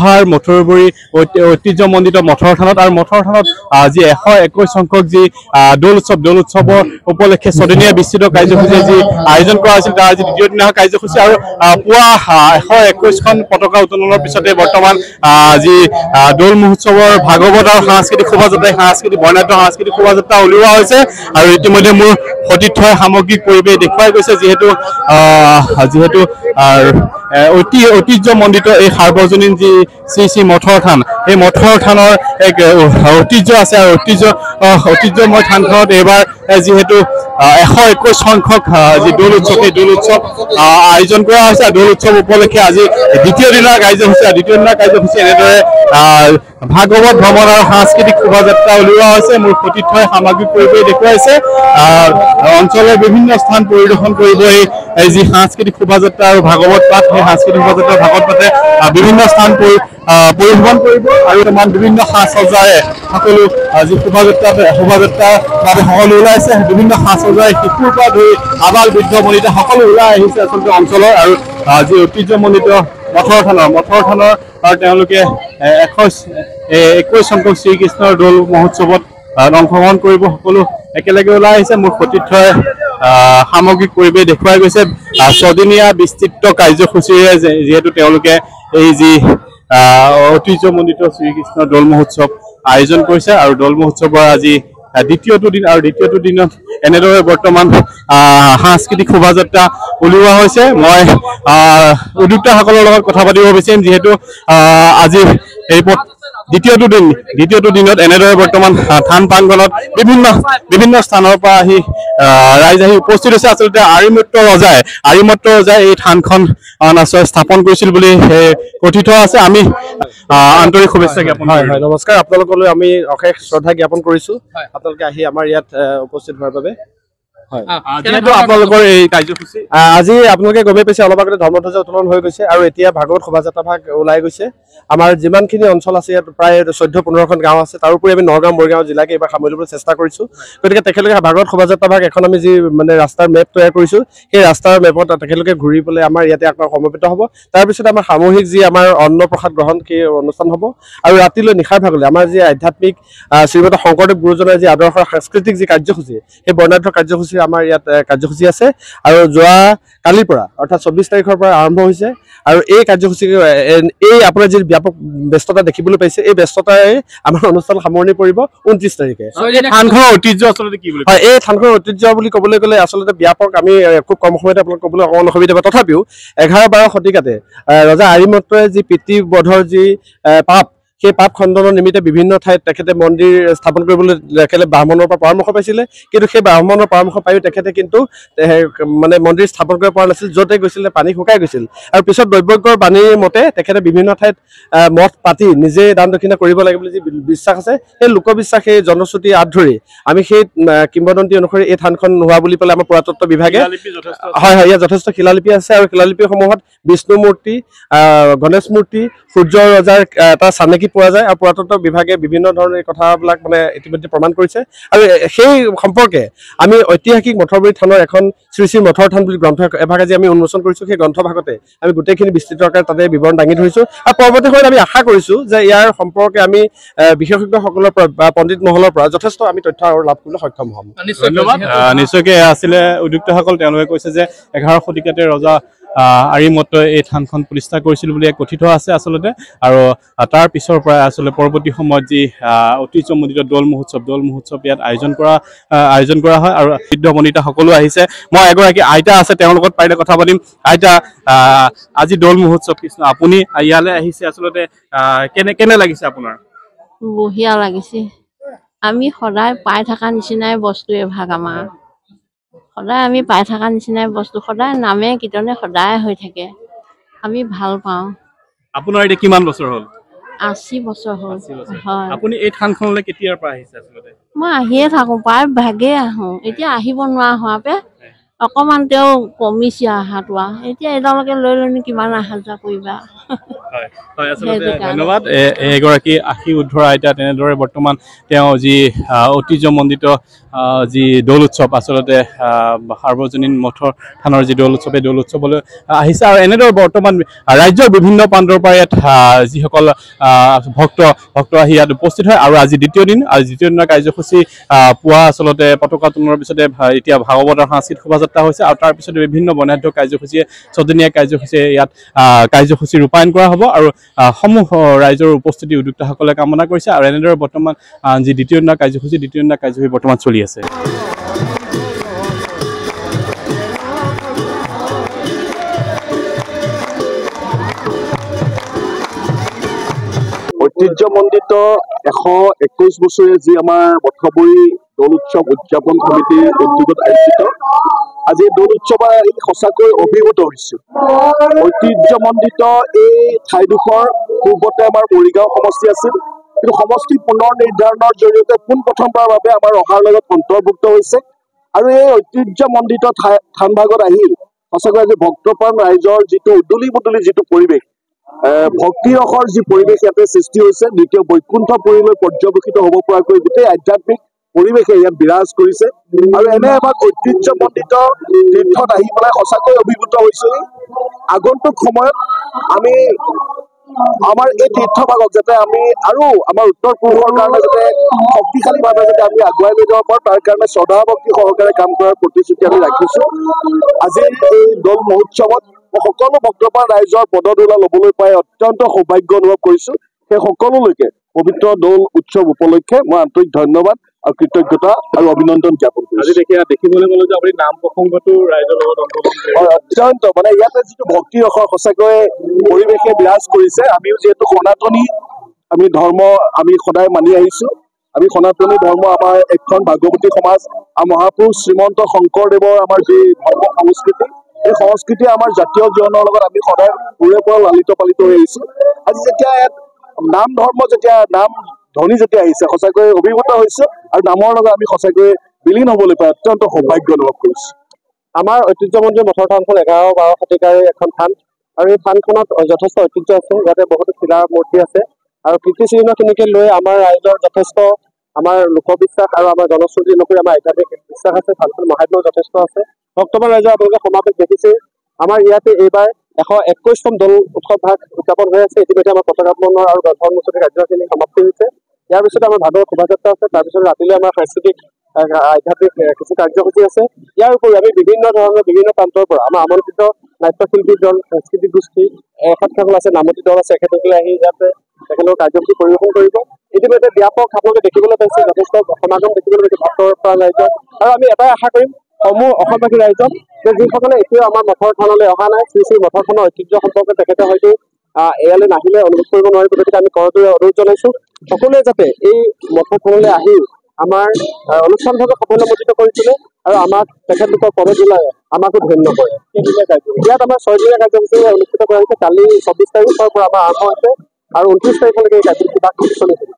অহাৰ মথুৰবুৰী ঐতি- ঐতিহ্যমণ্ডিত মথৰ থানত আৰু মথৰ থানত যি এশ একৈশ সংখ্যক যি দৌল উৎসৱ দৌল উৎসৱৰ উপলক্ষে ছদিনীয়া বিস্তৃত কাৰ্যসূচী যি আয়োজন কৰা হৈছিল। তাৰ আজি দ্বিতীয় দিনা কাৰ্যসূচী আৰু পুৱা এশ একৈশখন পতাকা উত্তোলনৰ পিছতে বৰ্তমান যি দৌল মহোৎসৱৰ ভাগৱত আৰু সাংস্কৃতিক শোভাযাত্ৰা এই সাংস্কৃতিক বৰ্ণাঢ্য সাংস্কৃতিক শোভাযাত্ৰা উলিওৱা হৈছে আৰু ইতিমধ্যে মোৰ সতীৰ্থই সামগ্ৰিক পৰিৱেশ দেখুৱাই গৈছে যিহেতু যিহেতু ঐতিহ্যমণ্ডিত এই সাৰ্বজনীন যি শ্ৰী শ্ৰী মঠৰ থান। এই মঠৰ থানৰ এক ঐতিহ্য আছে আৰু ঐতিহ্য ঐতিহ্যময় থানখনত এইবাৰ যিহেতু এশ একৈশ সংখ্যক যি দৌল উৎসৱ সেই দৌল উৎসৱ আয়োজন কৰা হৈছে। দৌল উৎসৱ উপলক্ষে আজি দ্বিতীয় দিনৰ কাৰ্যসূচী দ্বিতীয় দিনৰ কাৰ্যসূচী এনেদৰে ভাগৱত ভ্ৰমণ আৰু সাংস্কৃতিক শোভাযাত্ৰা উলিওৱা হৈছে। মোৰ সতীৰ্থই সামগ্ৰিক পৰিৱেশ দেখুৱাইছে। অঞ্চলৰ বিভিন্ন স্থান পৰিদৰ্শন কৰিব এই যি সাংস্কৃতিক শোভাযাত্ৰা আৰু ভাগৱত পাঠ সেই সাংস্কৃতিক শোভাযাত্ৰা ভাগৱত পাঠে বিভিন্ন স্থান পৰিভ্ৰমণ কৰিব আৰু বৰ্তমান বিভিন্ন সাজ সজ্জাৰে সকলো যি শোভাযাত্ৰা শোভাযাত্ৰাৰ বাবে সকলো ওলাইছে। বিভিন্ন সাজ সজ্জাৰে শিশুৰ পৰা ধৰি আবাল বৃদ্ধ বনিতা সকলো ওলাই আহিছে আচলতে অঞ্চলৰ আৰু যি ঐতিহ্যমণ্ডিত মঠৰ থানৰ মঠৰ থানৰ তেওঁলোকে এশ এ, একৈশ সংখ্যক শ্ৰীকৃষ্ণৰ দৌল মহোৎসৱত অংশগ্ৰহণ কৰিব। সকলো একেলগে ওলাই আহিছে। মোৰ সতীৰ্থই সামগ্ৰিক পৰিৱেশ দেখুৱাই গৈছে। ছদিনীয়া বিস্তৃত কাৰ্যসূচীৰে যিহেতু তেওঁলোকে এই যি ঐতিহ্যমণ্ডিত শ্ৰীকৃষ্ণৰ দৌল মহোৎসৱ আয়োজন কৰিছে আৰু দৌল মহোৎসৱৰ আজি দ্বিতীয়টো দিন আৰু দ্বিতীয়টো দিনত এনেদৰে বৰ্তমান সাংস্কৃতিক শোভাযাত্ৰা উলিওৱা হৈছে। মই উদ্যোক্তাসকলৰ লগত কথা পাতিব বিচাৰিম যিহেতু আজি এই পথ দ্বিতীয়টো দিন দ্বিতীয়টো দিনত এনেদৰে বৰ্তমান থান প্ৰাংগণত বিভিন্ন বিভিন্ন স্থানৰ পৰা আহি ৰাইজ আহি উপস্থিত হৈছে। আচলতে আৰিমত্ৰ ৰজাই আৰিমত্ৰ ৰজাই এই থানখন নিশ্চয় স্থাপন কৰিছিল বুলি কথিত আছে। আমি আন্তৰিক শুভেচ্ছা জ্ঞাপন হয় কৰিলোঁ। হয় নমস্কাৰ। আপোনালোকলৈ আমি অশেষ শ্ৰদ্ধা জ্ঞাপন কৰিছো। আপোনালোকে আহি আমাৰ ইয়াত উপস্থিত হোৱাৰ বাবে। হয়। আহ, যিহেতু আপোনালোকৰ এই কাৰ্যসূচী? আহ, আজি আপোনালোকে গমেই পাইছে অলপ আগতে ধৰ্মধ্বজা উত্তোলন হৈ গৈছে আৰু এতিয়া ভাগৱত শোভাযাত্ৰা ভাগ ওলাই গৈছে। আমাৰ যিমানখিনি অঞ্চল আছে ইয়াত প্ৰায় চৈধ্য পোন্ধৰখন গাঁও আছে। তাৰোপৰি আমি নগাঁও মৰিগাঁও জিলাকে এইবাৰ সামৰিবলৈ চেষ্টা কৰিছো। গতিকে তেখেতলোকে ভাগৱত শোভাযাত্ৰা ভাগ এখন আমি যি মানে ৰাস্তাৰ মেপ তৈয়াৰ কৰিছো সেই ৰাস্তাৰ মেপত তেখেতলোকে ঘূৰি পেলাই আমাৰ ইয়াতে আকৌ সমবেত হ'ব। তাৰপিছত আমাৰ সামূহিক যি আমাৰ অন্নপ্ৰসাদ গ্ৰহণ সেই অনুষ্ঠান হ'ব। আৰু ৰাতিলৈ নিশাৰ ভাগলৈ আমাৰ যি আধ্যাত্মিক আহ, শ্ৰীমন্ত শংকৰদেৱ গুৰুজনাৰ যি আদৰ্শৰ সাংস্কৃতিক যি কাৰ্যসূচী সেই বৰ্ণাঢ্য কাৰ্যসূচী আমাৰ ইয়াত কাৰ্যসূচী আছে। আৰু যোৱা কালিৰ পৰা অৰ্থাৎ চৌব্বিছ তাৰিখৰ পৰা আৰম্ভ হৈছে। আৰু এই কাৰ্যসূচী এই আপোনাৰ যি ব্যাপক ব্যস্ততা দেখিবলৈ পাইছে এই ব্যস্ততাই আমাৰ অনুষ্ঠান সামৰণি পৰিব ঊনত্ৰিছ তাৰিখে এই থানখনৰ ঐতিহ্য আচলতে কি বুলি? হয় এই থানখনৰ ঐতিহ্য বুলি ক'বলৈ গ'লে আচলতে ব্যাপক আমি খুব কম সময়তে আপোনাক ক'বলৈ অকণমান অসুবিধা পাওঁ তথাপিও এঘাৰ বাৰ শতিকাতে ৰজা আৰিমত্ৰই যি পিতৃবধৰ যি পাপ সেই পাপ খণ্ডনৰ নিমিত্তে বিভিন্ন ঠাইত তেখেতে মন্দিৰ স্থাপন কৰিবলৈ তেখেতে ব্ৰাহ্মণৰ পৰা পৰামৰ্শ পাইছিলে কিন্তু সেই ব্ৰাহ্মণৰ পৰামৰ্শ পায়ো তেখেতে কিন্তু মানে মন্দিৰ স্থাপন কৰিব পৰা নাছিল য'তে গৈছিলে পানী শুকাই গৈছিল আৰু পিছত দৈৱজ্ঞৰ বাণীৰ মতে তেখেতে বিভিন্ন ঠাইত মঠ পাতি নিজে দান দক্ষিণা কৰিব লাগে বুলি যি বিশ্বাস আছে সেই লোকবিশ্বাস সেই জনশ্ৰুতি আঁত ধৰি আমি সেই কিংবদন্তি অনুসৰি এই থানখন হোৱা বুলি পেলাই আমাৰ পুৰাতত্ব বিভাগে। হয় হয় ইয়াত যথেষ্ট শিলালিপি আছে আৰু শিলালিপিসমূহত বিষ্ণু মূৰ্তি গণেশ মূৰ্তি সূৰ্য ৰজাৰ এটা চানেকি পোৱা যায় আৰু পুৰাতত্ব বিভাগে বিভিন্ন ধৰণৰ কথাবিলাক মানে ইতিমধ্যে প্ৰমাণ কৰিছে। আৰু সেই সম্পৰ্কে আমি ঐতিহাসিক মঠৰবৰী থানৰ এখন শ্ৰী শ্ৰী মঠৰ থান বুলি গ্ৰন্থ এভাগ আজি আমি উন্মোচন কৰিছো সেই গ্ৰন্থভাগতে আমি গোটেইখিনি বিস্তৃত আকাৰে তাতে বিৱৰণ দাঙি ধৰিছো। আৰু পৰৱৰ্তী সময়ত আমি আশা কৰিছো যে ইয়াৰ সম্পৰ্কে আমি বিশেষজ্ঞসকলৰ পৰা বা পণ্ডিত মহলৰ পৰা যথেষ্ট আমি তথ্য আৰু লাভ কৰিবলৈ সক্ষম হ'ম। ধন্যবাদ। নিশ্চয়কৈ আছিলে উদ্যোক্তাসকল। তেওঁলোকে কৈছে যে এঘাৰ শতিকাতে ৰজা আহ, আৰিমত্তই এই থানখন প্ৰতিষ্ঠা কৰিছিল বুলি কথিত আছে আচলতে। আৰু তাৰ পিছৰ পৰা আচলতে পৰৱৰ্তী সময়ত যি ঐতিহ্যমণ্ডিত দৌল মহোৎসৱ দৌল মহোৎসৱ ইয়াত আয়োজন কৰা আয়োজন কৰা হয় আৰু বৃদ্ধ বনিতা সকলো আহিছে। মই এগৰাকী আইতা আছে তেওঁৰ লগত পাৰিলে কথা পাতিম। আইতা আজি দৌল মহোৎসৱ কৃষ্ণ আপুনি ইয়ালৈ আহিছে আচলতে কেনে কেনে লাগিছে আপোনাৰ? বঢ়িয়া লাগিছে। আমি সদায় পাই থকা নিচিনাই বস্তু এভাগ আমাৰ। সদায় আমি পাই থকা নিচিনাই বস্তু সদায় নামে কীৰ্তনে সদায় হৈ থাকে। আমি ভাল পাওঁ। আপোনাৰ এতিয়া কিমান বছৰ হ'ল? আশী বছৰ হ'ল। হয়। আপুনি এই থানখনলৈ কেতিয়াৰ পৰা আহিছে আচলতে? মই আহিয়ে থাকোঁ প্ৰায় ভাগেই আহোঁ। এতিয়া আহিব নোৱাৰা হোৱাৰ পৰা অকণমান তেওঁ কমিছে অহাটো আৰু এতিয়া এডালকে লৈ লৈনো কিমান অহা যোৱা কৰিবা। ধন্যবাদ। এগৰাকী আশী উদ্ধৰা আইতা তেনেদৰে বৰ্তমান তেওঁ যি ঐতিহ্যমণ্ডিত যি দৌল উৎসৱ আচলতে সাৰ্বজনীন মঠৰ থানৰ যি দৌল উৎসৱ এই দৌল উৎসৱলৈ আহিছে। আৰু এনেদৰে বৰ্তমান ৰাজ্যৰ বিভিন্ন প্ৰান্তৰ পৰা ইয়াত যিসকল ভক্ত ভক্ত আহি ইয়াত উপস্থিত হয়। আৰু আজি দ্বিতীয় দিন আজি দ্বিতীয় দিনৰ কাৰ্যসূচী পুৱা আচলতে পতাকা উত্তোলনৰ পিছতে এতিয়া ভাগৱতৰ সাংস্কৃতিক শোভাযাত্ৰা হৈছে। আৰু তাৰ পিছতে বিভিন্ন বৰ্ণাঢ্য কাৰ্যসূচীয়ে ছদিনীয়া কাৰ্যসূচীয়ে ইয়াত কাৰ্যসূচী ৰূপায়ণ কৰা হ'ব। আৰু সমূহ ৰাইজৰ উপস্থিতি উদ্যোক্তাসকলে কামনা কৰিছে। আৰু এনেদৰে বৰ্তমান যি দ্বিতীয় দিনৰ কাৰ্যসূচী দ্বিতীয় দিনৰ কাৰ্যসূচী বৰ্তমান চলি আছে। ঐতিহ্যমণ্ডিত এশ একৈশ বছৰীয়া যি আমাৰ মঠবৰী দৌল উৎসৱ উদযাপন সমিতিৰ উদ্যোগত আয়োজিত আজি দৌল উৎসৱ আহি সঁচাকৈ অভিভূত হৈছো। ঐতিহ্যমণ্ডিত এই ঠাইডোখৰ পূৰ্বতে আমাৰ মৰিগাঁও সমষ্টি আছিল। কিন্তু সমষ্টি পুনৰ নিৰ্ধাৰণৰ জৰিয়তে পোনপ্ৰথমবাৰৰ বাবে আমাৰ অহাৰ লগত অন্তৰ্ভুক্ত হৈছে। আৰু এই ঐতিহ্যমণ্ডিত ঠাই স্থানভাগত আহি সঁচাকৈ আজি ভক্তপ্ৰাণ ৰাইজৰ যিটো উদুলি মুদুলি যিটো পৰিৱেশ ভক্তি ৰসৰ যি পৰিৱেশ ইয়াতে সৃষ্টি হৈছে দ্বিতীয় বৈকুণ্ঠপুৰীলৈ পৰ্যবেক্ষিত হ'ব পৰাকৈ গোটেই আধ্যাত্মিক পৰিৱেশে ইয়াত বিৰাজ কৰিছে। আৰু এনে এভাগ ঐতিহ্যমণ্ডিত তীৰ্থত আহি পেলাই সঁচাকৈ অভিভূত হৈছো আগন্তুক সময়ত আমি আমাৰ এই তীৰ্থভাগক যাতে আমি আৰু আমাৰ উত্তৰ পূৰ্বৰ কাৰণে যাতে শক্তিশালীভাৱে যাতে আমি আগুৱাই লৈ যাব পাৰোঁ তাৰ কাৰণে শ্ৰদ্ধা ভক্তি সহকাৰে কাম কৰাৰ প্ৰতিশ্ৰুতি আমি ৰাখিছো। আজি এই দৌল মহোৎসৱত সকলো ভক্তপ্ৰাণ ৰাইজৰ পদদোলা ল'বলৈ পাই অত্যন্ত সৌভাগ্য অনুভৱ কৰিছো। সেই সকলোলৈকে পবিত্ৰ দৌল উৎসৱ উপলক্ষে মই আন্তৰিক ধন্যবাদ। আৰু কৃতজ্ঞতা আৰু অভিনন্দন জ্ঞাপন আজি কৰিছো দেখি দেখিবলৈ গ'লো যে আপুনি নাম প্ৰসংগতো ৰাইজৰ লগত অংশগ্ৰহণ কৰিছে হয় অত্যন্ত। মানে ইয়াতে যিটো ভক্তি ৰসৰ সঁচাকৈ পৰিৱেশে বিৰাজ কৰিছে আমিও যিহেতু সনাতনী আমি ধৰ্ম আমি সদায় মানি আহিছো। আমি সনাতনী ধৰ্ম আমাৰ এখন ভাগৱতী সমাজ আৰু মহাপুৰুষ শ্ৰীমন্ত শংকৰদেৱৰ আমাৰ যি ধৰ্ম সংস্কৃতি এই সংস্কৃতি আমাৰ জাতীয় জীৱনৰ লগত আমি সদায় সৰুৰে পৰা লালিত পালিত হৈ আহিছো। আজি যেতিয়া ইয়াত নাম ধৰ্ম যেতিয়া নাম ধ্বনি যেতিয়া আহিছে সঁচাকৈ অভিভূত হৈছো আৰু নামৰ লগত আমি সঁচাকৈ বিলীন হবলৈ পাই অত্যন্ত সৌভাগ্য অনুভৱ কৰিছো। আমাৰ ঐতিহ্যমণ্ডিত মঠৰ থানখন এঘাৰ বাৰ শতিকাৰে এখন থান আৰু এই থানখনত যথেষ্ট ঐতিহ্য আছে ইয়াতে বহুতো শিলা মূৰ্তি আছে আৰু কীৰ্তিচিহ্নখিনিকে লৈ আমাৰ ৰাইজৰ যথেষ্ট আমাৰ লোকবিশ্বাস আৰু আমাৰ জনশ্ৰুতি অনুসৰি আমাৰ আধ্যাত্মিক বিশ্বাস আছে থানখন মহাত্ম্য যথেষ্ট আছে। বৰ্তমান ৰাইজৰ আপোনালোকে সমাৱেশ দেখিছে আমাৰ ইয়াতে এইবাৰ এশ একৈশতম দৌল উৎসৱ ভাগ উদযাপন হৈ আছে। ইতিমধ্যে আমাৰ পতাকা উত্তোলনৰ আৰু গ্ৰন্থ উন্মোচনী কাৰ্যখিনি সমাপ্তি হৈছে। ইয়াৰ পিছতে আমাৰ ভাগৱত শোভাযাত্ৰা আছে তাৰপিছত ৰাতিলৈ আমাৰ সাংস্কৃতিক আধ্যাত্মিক কিছু কাৰ্যসূচী আছে। ইয়াৰ উপৰি আমি বিভিন্ন ধৰণৰ বিভিন্ন প্ৰান্তৰ পৰা আমাৰ আমন্ত্ৰিত নাট্যশিল্পী দল সাংস্কৃতিক গোষ্ঠী এসত্ৰসকল আছে নামতি দল আছে এখেতসকলে আহি ইয়াতে তেখেতৰ কাৰ্যসূচী পৰিৱেশন কৰিব। ইতিমধ্যে ব্যাপক আপোনালোকে দেখিবলৈ পাইছে যথেষ্ট সমাগম দেখিবলৈ পাইছে ভক্তৰ পৰা ৰাইজৰ আৰু আমি এটাই আশা কৰিম সমূহ অসমবাসী ৰাইজক যে যিসকলে এতিয়াও আমাৰ মঠৰ থানলৈ অহা নাই শ্ৰী শ্ৰী মঠৰখনৰ ঐতিহ্য সম্পৰ্কে তেখেতে হয়তো এয়ালৈ নাহিলে অনুভৱ কৰিব নোৱাৰিব গতিকে আমি কৰদৰে অনুৰোধ জনাইছো। সকলোৱে যাতে এই মঠৰ থানলৈ আহি আমাৰ অনুষ্ঠানভাৱে সফলমণ্ডিত কৰিছিলে আৰু আমাক তেখেতলোকৰ পদজোলাই আমাকো ধন্য কৰে। ইয়াত আমাৰ ছয়দিনীয়া কাৰ্যসূচী অনুষ্ঠিত কৰা হৈছে। কালি চৌবিশ তাৰিখৰ পৰা আমাৰ আৰম্ভ হৈছে আৰু ঊনত্ৰিছ তাৰিখলৈকে এই কাৰ্যসূচী বাক চলি থাকিব